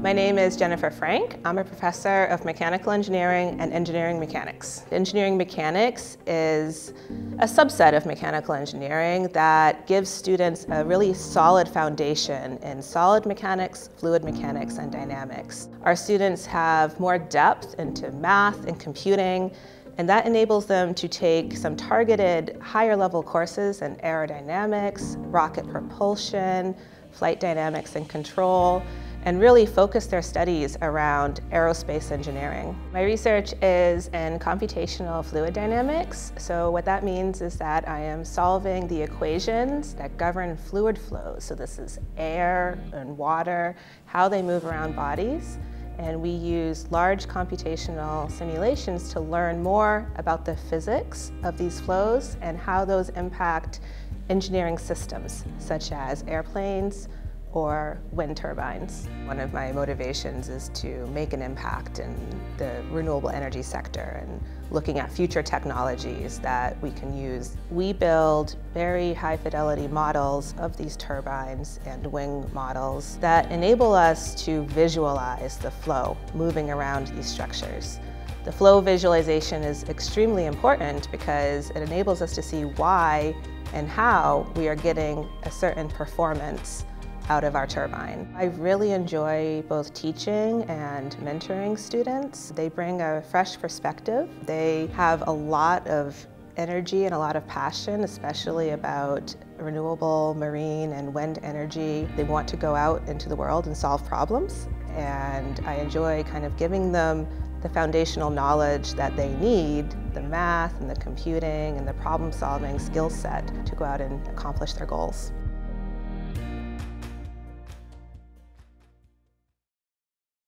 My name is Jennifer Franck. I'm a professor of mechanical engineering and engineering mechanics. Engineering mechanics is a subset of mechanical engineering that gives students a really solid foundation in solid mechanics, fluid mechanics, and dynamics. Our students have more depth into math and computing and that enables them to take some targeted higher level courses in aerodynamics, rocket propulsion, flight dynamics and control, and really focus their studies around aerospace engineering. My research is in computational fluid dynamics. So what that means is that I am solving the equations that govern fluid flows. So this is air and water, how they move around bodies. And we use large computational simulations to learn more about the physics of these flows and how those impact engineering systems, such as airplanes, or wind turbines. One of my motivations is to make an impact in the renewable energy sector and looking at future technologies that we can use. We build very high fidelity models of these turbines and wing models that enable us to visualize the flow moving around these structures. The flow visualization is extremely important because it enables us to see why and how we are getting a certain performance out of our turbine. I really enjoy both teaching and mentoring students. They bring a fresh perspective. They have a lot of energy and a lot of passion, especially about renewable marine and wind energy. They want to go out into the world and solve problems. And I enjoy kind of giving them the foundational knowledge that they need, the math and the computing and the problem solving skill set to go out and accomplish their goals.